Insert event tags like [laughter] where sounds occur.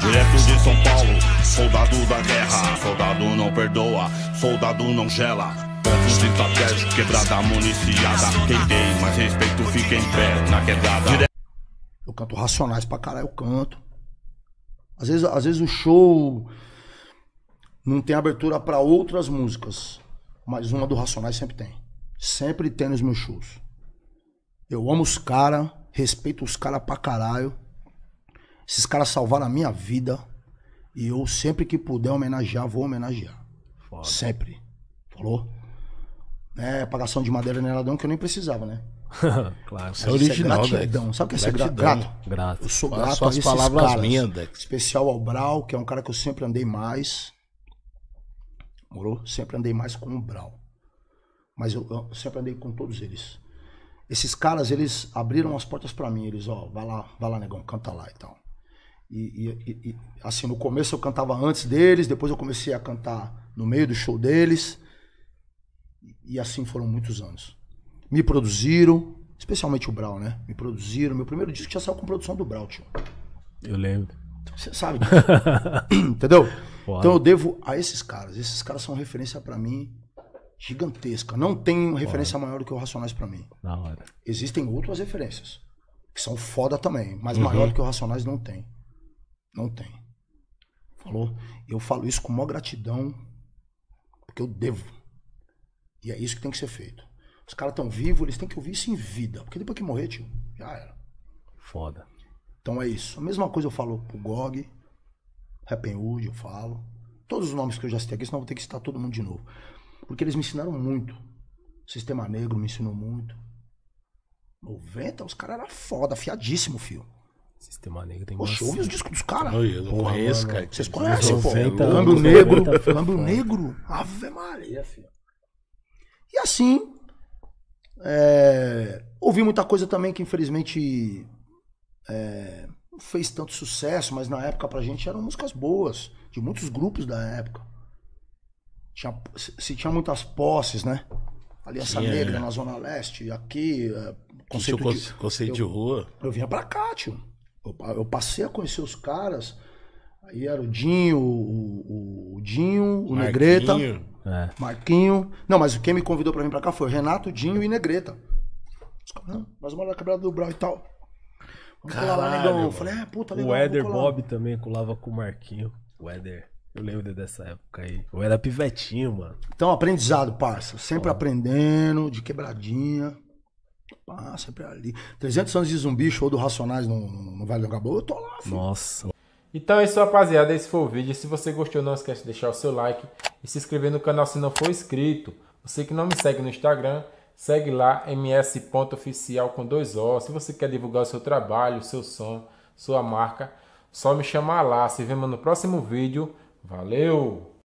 Direto de São Paulo, soldado da guerra, soldado não perdoa, soldado não gela. Pontos estratégicos, quebrada municiada. Quem tem mais respeito fica em pé na quebrada. Eu canto Racionais pra caralho, eu canto. Às vezes, às vezes o show não tem abertura pra outras músicas, mas uma do Racionais sempre tem. Sempre tem nos meus shows. Eu amo os caras, respeito os caras pra caralho. Esses caras salvaram a minha vida. E eu, sempre que puder homenagear, vou homenagear. Foda. Sempre. Falou? É, apagação de madeira neladão que eu nem precisava, né? [laughs] claro. Isso é original, Mas isso é gratidão. Sabe o que é ser grato? Grato. Eu sou Fala grato esses palavras caras. Dex. Especial ao Brau, que é um cara que eu sempre andei mais. Morou? Sempre andei mais com o Brau. Mas eu, eu sempre andei com todos eles. Esses caras, eles abriram as portas pra mim. Eles, ó, vai lá, vai lá, negão, canta lá e tal. E, e- e- assim, no começo eu cantava antes deles, depois eu comecei a cantar no meio do show deles. E, assim foram muitos anos. Me produziram, especialmente o Brau, né? Me produziram. Meu primeiro disco já saiu com produção do Brau, tio. Eu lembro. Você sabe disso. [laughs] Entendeu? Foda. Então eu devo a esses caras. Esses caras são referência pra mim gigantesca. Não tem referência maior do que o Racionais pra mim. Da hora. Existem outras referências que são foda também, mas maior do que o Racionais não tem. Não tem. Falou? Eu falo isso com maior gratidão, porque eu devo. E é isso que tem que ser feito. Os caras estão vivos, eles têm que ouvir isso em vida. Porque depois que morrer, tio, já era. Foda. Então é isso. A mesma coisa eu falo pro GOG, Rappenwood, eu falo. Todos os nomes que eu já citei aqui, senão eu vou ter que citar todo mundo de novo. Porque eles me ensinaram muito. O Sistema Negro me ensinou muito. 90, os caras eram foda, afiadíssimo, filho. Sistema Negro tem Poxa, ouve os discos dos caras. Eu não Porra, conheço, mano. cara. Vocês conhecem, pô. 90 Câmbio anos, Negro. 90 foi Câmbio foda. Negro. Ave Maria, filho. E assim, é, ouvi muita coisa também que infelizmente é, não fez tanto sucesso, mas na época pra gente eram músicas boas, de muitos grupos da época. Tinha, se, se tinha muitas posses, né? Aliança Tinha, Negra é. na Zona Leste, aqui, é, conceito conce- de, conceito de rua. eu vinha pra cá, tio. Eu, eu passei a conhecer os caras. Aí era o Dinho, o, o- o Dinho, o Negreta, Marquinho. É. Marquinho. Não, mas quem me convidou pra vir pra cá foi o Renato, Dinho e Negreta. Os caras, "Não, nós vamos lá na quebrada do Brau e tal. Vamos colar lá, Caralho, negão. Eu falei, é, puta, legal. O Éder colar. Bob também colava com o Marquinho. O Éder. Eu lembro dessa época aí. Eu era pivetinho, mano. Então, aprendizado, parça. Sempre aprendendo, de quebradinha. Pá, sempre ali. 300 anos de zumbi, show do Racionais no, no, Vale do Gabo. Eu tô lá, filho. Nossa. Então é isso, rapaziada. Esse foi o vídeo. Se você gostou, não esquece de deixar o seu like e se inscrever no canal se não for inscrito. Você que não me segue no Instagram, segue lá ms.oficial com dois O. Se você quer divulgar o seu trabalho, o seu som, sua marca, só me chamar lá. Se vemos no próximo vídeo. Valeu!